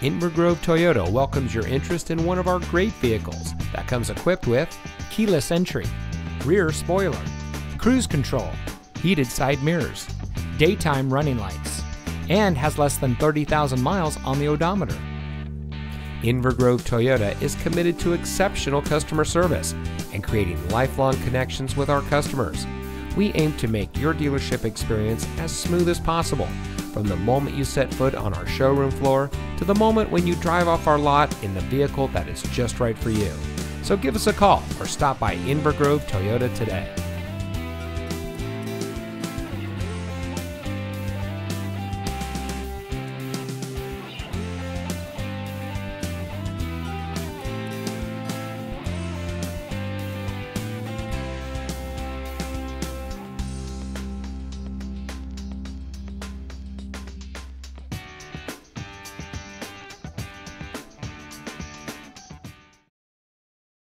Inver Grove Toyota welcomes your interest in one of our great vehicles that comes equipped with keyless entry, rear spoiler, cruise control, heated side mirrors, daytime running lights, and has less than 30,000 miles on the odometer. Inver Grove Toyota is committed to exceptional customer service and creating lifelong connections with our customers. We aim to make your dealership experience as smooth as possible from the moment you set foot on our showroom floor to the moment when you drive off our lot in the vehicle that is just right for you. So give us a call or stop by Inver Grove Toyota today.